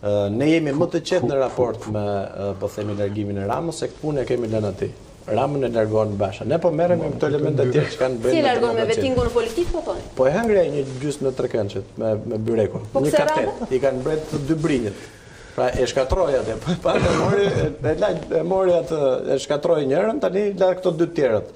Ne jemi më të qetë në raport me, po themi, largimin e Ramës, se këtë punë e kemi lënë atij. Ramën e largon Basha. Ne po merrem me këto elemente të tjera që ka bërë. Si e largon me vetingun në politikë po thoni? Po e hëngre një gjysmë në trekëndëshit me me byrekun. Po një katet, i kanë bërë të dy brinjët. Pra e shkatërroi atë, po pa e mori, e la e mori atë, e shkatërroi njërën, tani la këto dy të tjerët.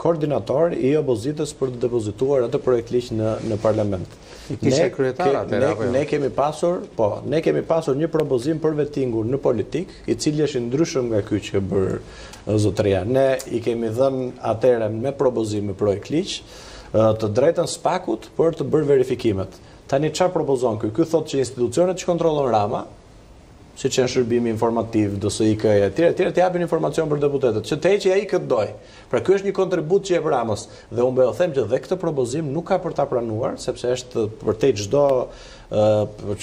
koordinator i opozitës për të depozituar atë projektligj në në parlament. I kishte kryetar atëherë apo jo? Ne kemi pasur, po, ne kemi pasur një propozim për vetingun në politikë, i cili është i ndryshëm nga ky që ka bërë zotëria. Ne i kemi dhënë atëherë me propozim me projektligj të drejtën SPAK-ut për të bërë verifikimet. Tani çfarë propozon ky? Ky thotë që institucionet që kontrollon Rama, siç janë shërbimi informativ, DSIK-ja etj, etj, të japin informacion për deputetët, që të heqë ai kë të dojë. Pra ky është një kontribut që i jep Ramës. Dhe unë bëjë them që dhe këtë propozim nuk ka për ta pranuar, sepse është përtej çdo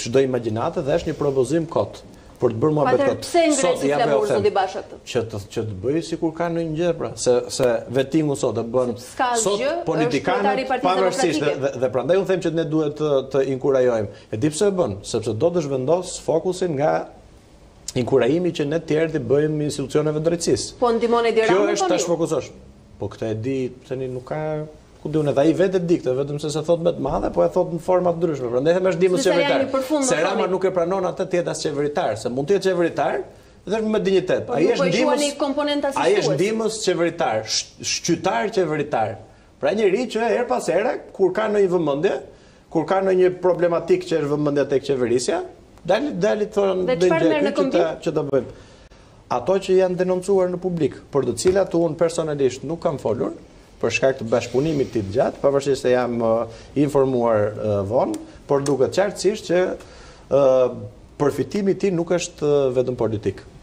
çdo imagjinate dhe është një propozim kot për të bërë muhabet kot. Pse e ngre si flamur zoti Basha këtë? Që të që të bëjë sikur ka ndonjë gjë pra, se se vetingu sot të bën sot politikanët pavarësisht dhe, dhe, dhe prandaj unë them që ne duhet të, të inkurajojmë E di pse e bën, sepse do të zhvendosë fokusin nga inkurajimi që ne të tjerët u bëjmë institucioneve të drejtësisë. Po ndihmon Edi Ramën tani? Kjo është tash fokusosh. Po këtë e di, tani nuk ka ku di unë edhe ai vetë e di këtë, vetëm se s'e thotë me të madhe, po e thotë në forma të ndryshme. Prandaj them është ndihmës qeveritar. Se Rama nuk e pranon atë të jetë as qeveritar, se mund të jetë qeveritar, dhe me dinjitet. Po, ai është po ndihmës komponent asaj. Ai është ndihmës qeveritar, shqytar qeveritar. Pra njeri që herë pas here, kur ka ndonjë vëmendje, kur ka ndonjë problematikë që është vëmendja tek qeverisja, dalit dalit thonë dhe çfarë merr në këmbim që ta bëjë. Ato që janë denoncuar në publik, për të cilat unë personalisht nuk kam folur, për shkak të bashkëpunimit të gjatë, pavarësisht se jam informuar vonë, por duket qartësisht që përfitimi i tij nuk është vetëm politik.